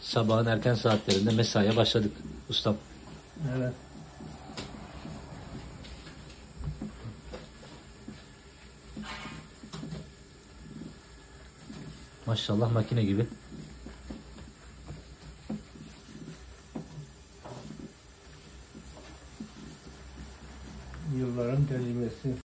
Sabahın erken saatlerinde mesaiye başladık ustam. Evet. Maşallah makine gibi. Yılların tecrübesi.